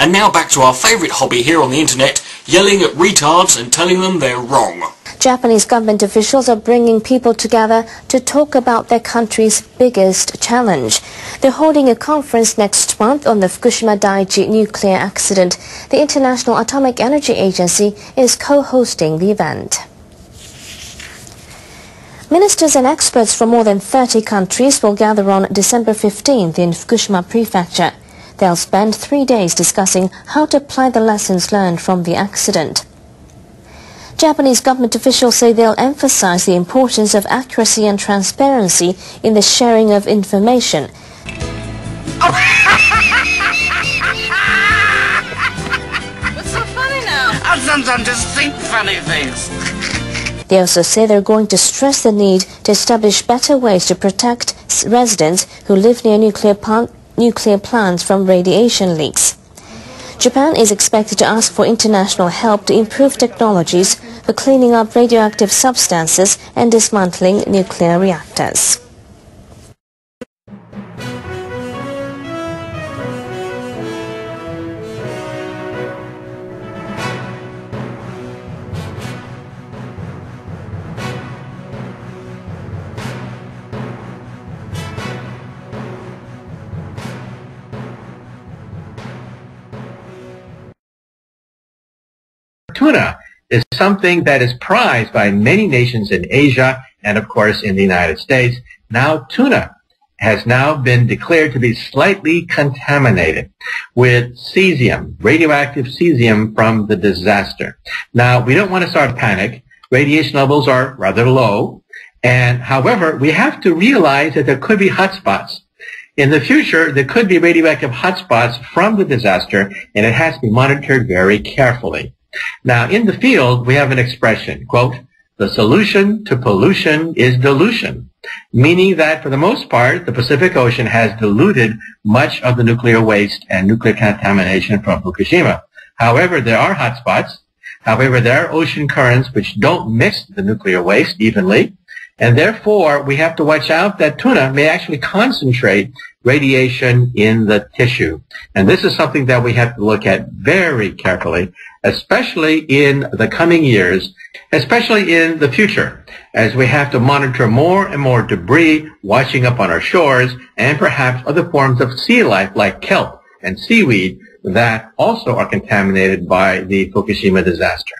And now back to our favourite hobby here on the internet, yelling at retards and telling them they're wrong. Japanese government officials are bringing people together to talk about their country's biggest challenge. They're holding a conference next month on the Fukushima Daiichi nuclear accident. The International Atomic Energy Agency is co-hosting the event. Ministers and experts from more than 30 countries will gather on December 15th in Fukushima Prefecture. They'll spend three days discussing how to apply the lessons learned from the accident. Japanese government officials say they'll emphasize the importance of accuracy and transparency in the sharing of information. What's so funny now? I sometimes just think funny things. They also say they're going to stress the need to establish better ways to protect residents who live near nuclear, nuclear plants from radiation leaks. Japan is expected to ask for international help to improve technologies for cleaning up radioactive substances and dismantling nuclear reactors. Tuna is something that is prized by many nations in Asia and, of course, in the United States. Now, tuna has now been declared to be slightly contaminated with cesium, radioactive cesium from the disaster. Now, we don't want to start panic. Radiation levels are rather low. And however, we have to realize that there could be hotspots. In the future, there could be radioactive hotspots from the disaster, and it has to be monitored very carefully. Now, in the field, we have an expression, quote, the solution to pollution is dilution, meaning that for the most part, the Pacific Ocean has diluted much of the nuclear waste and nuclear contamination from Fukushima. However, there are hotspots. However, there are ocean currents which don't mix the nuclear waste evenly. And therefore, we have to watch out that tuna may actually concentrate radiation in the tissue. And this is something that we have to look at very carefully especially in the coming years, especially in the future, as we have to monitor more and more debris washing up on our shores and perhaps other forms of sea life like kelp and seaweed that also are contaminated by the Fukushima disaster.